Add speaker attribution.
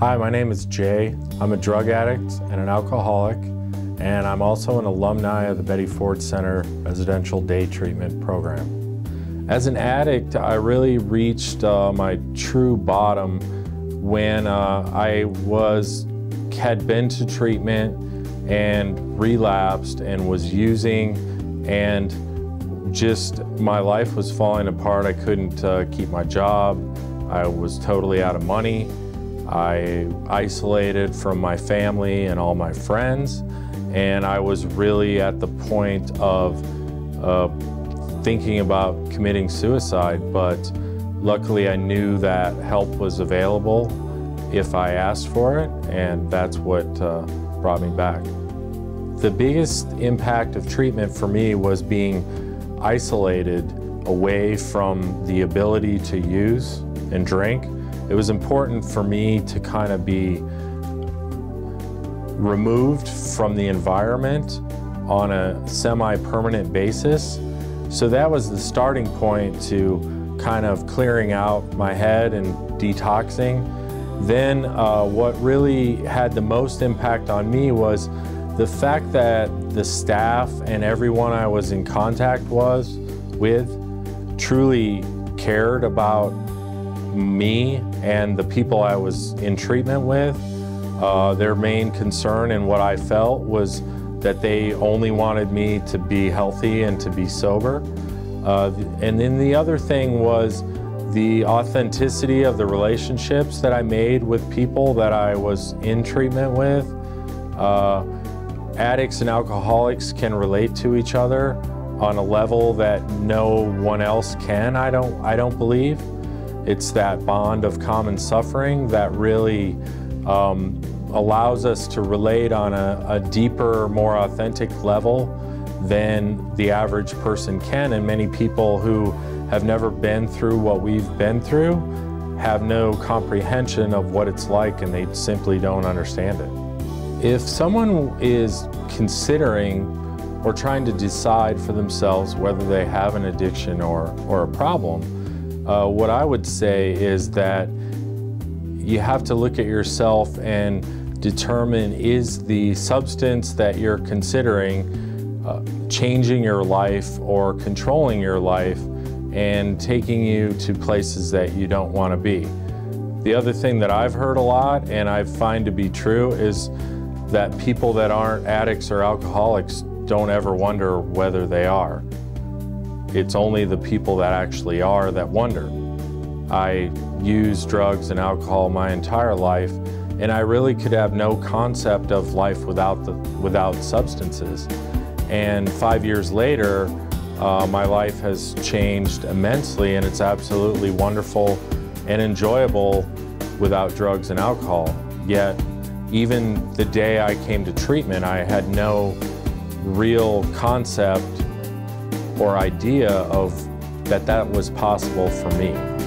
Speaker 1: Hi, my name is Jay. I'm a drug addict and an alcoholic, and I'm also an alumni of the Betty Ford Center Residential Day Treatment Program. As an addict, I really reached uh, my true bottom when uh, I was had been to treatment and relapsed and was using and just my life was falling apart. I couldn't uh, keep my job. I was totally out of money. I isolated from my family and all my friends, and I was really at the point of uh, thinking about committing suicide, but luckily I knew that help was available if I asked for it, and that's what uh, brought me back. The biggest impact of treatment for me was being isolated away from the ability to use and drink. It was important for me to kind of be removed from the environment on a semi-permanent basis. So that was the starting point to kind of clearing out my head and detoxing. Then uh, what really had the most impact on me was the fact that the staff and everyone I was in contact was with truly cared about me and the people I was in treatment with. Uh, their main concern and what I felt was that they only wanted me to be healthy and to be sober. Uh, and then the other thing was the authenticity of the relationships that I made with people that I was in treatment with. Uh, addicts and alcoholics can relate to each other on a level that no one else can, I don't, I don't believe. It's that bond of common suffering that really um, allows us to relate on a, a deeper, more authentic level than the average person can. And many people who have never been through what we've been through have no comprehension of what it's like and they simply don't understand it. If someone is considering or trying to decide for themselves whether they have an addiction or, or a problem, uh, what I would say is that you have to look at yourself and determine is the substance that you're considering uh, changing your life or controlling your life and taking you to places that you don't want to be. The other thing that I've heard a lot and I find to be true is that people that aren't addicts or alcoholics don't ever wonder whether they are. It's only the people that actually are that wonder. I used drugs and alcohol my entire life and I really could have no concept of life without, the, without substances. And five years later, uh, my life has changed immensely and it's absolutely wonderful and enjoyable without drugs and alcohol. Yet even the day I came to treatment, I had no real concept or idea of that that was possible for me.